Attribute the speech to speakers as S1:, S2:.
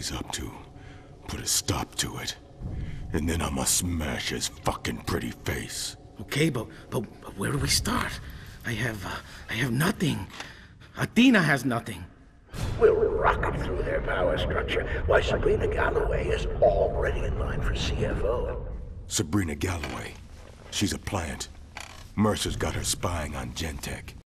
S1: he's up to, put a stop to it. And then I'ma smash his fucking pretty face.
S2: Okay, but, but, but where do we start? I have, uh, I have nothing. Athena has nothing.
S3: We'll rocket through their power structure. Why, Sabrina Galloway is already in line for CFO.
S1: Sabrina Galloway. She's a plant. Mercer's got her spying on Gentek.